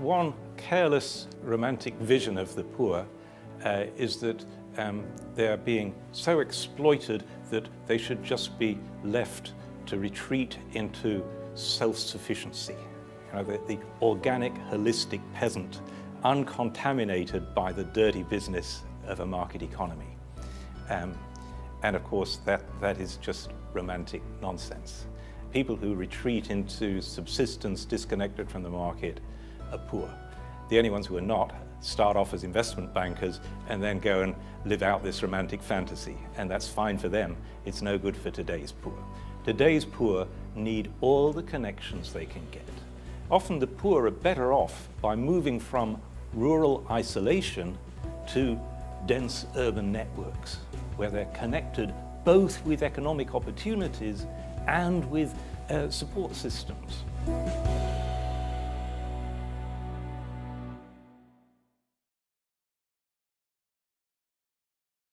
one careless romantic vision of the poor uh, is that um, they are being so exploited that they should just be left to retreat into self-sufficiency. You know, the, the organic, holistic peasant, uncontaminated by the dirty business of a market economy. Um, and of course, that, that is just romantic nonsense. People who retreat into subsistence disconnected from the market are poor. The only ones who are not start off as investment bankers and then go and live out this romantic fantasy. And that's fine for them. It's no good for today's poor. Today's poor need all the connections they can get. Often the poor are better off by moving from rural isolation to dense urban networks where they're connected both with economic opportunities and with uh, support systems.